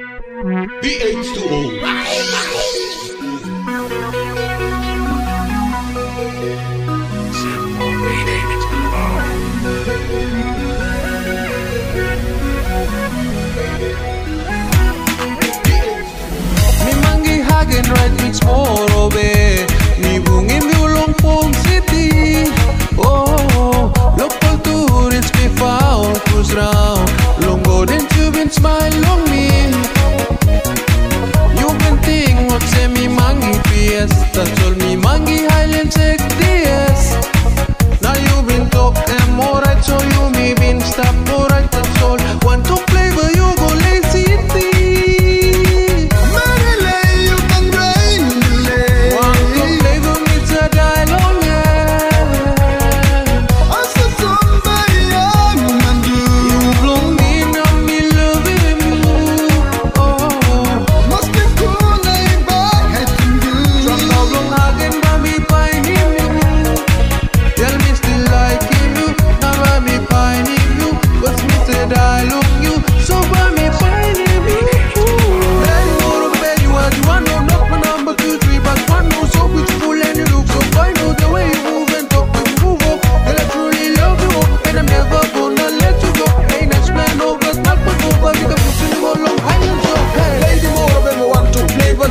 BH2O. Hagen right with Morobe Nibungin ulong Pong City Oh, local tourists be found Cruise round Long golden tube and smile. fiesta, sol mi mangui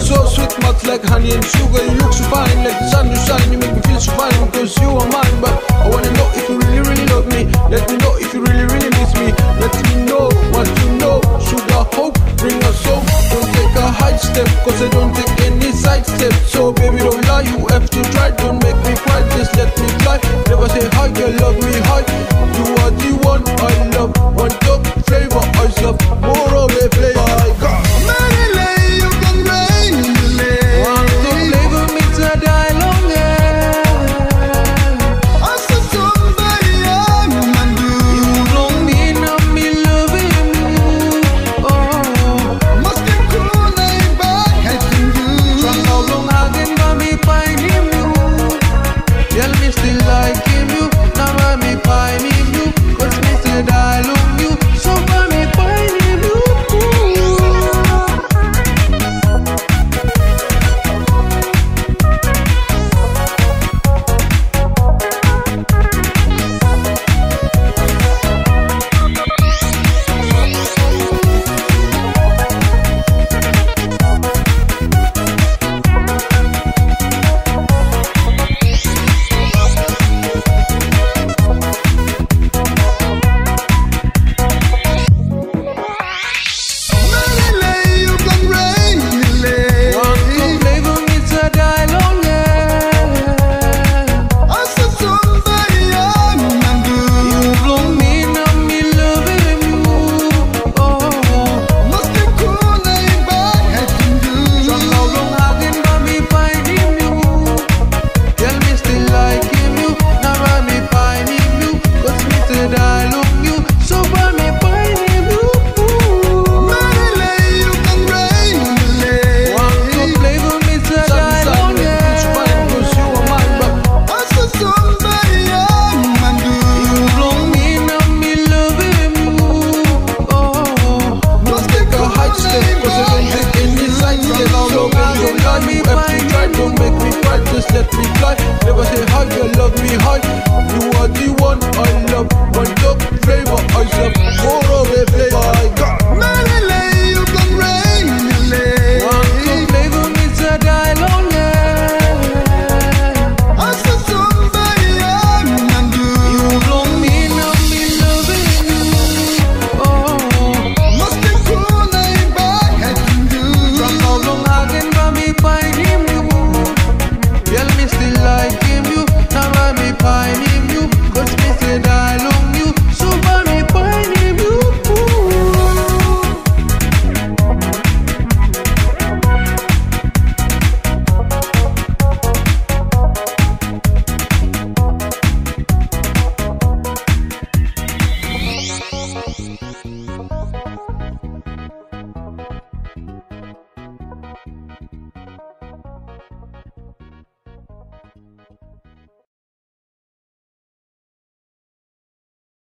so sweet, much like honey and sugar. You look so fine, like the sun you shine. You make me feel so fine because you are mine. But I wanna know if you really, really love me. Let me know if you really, really.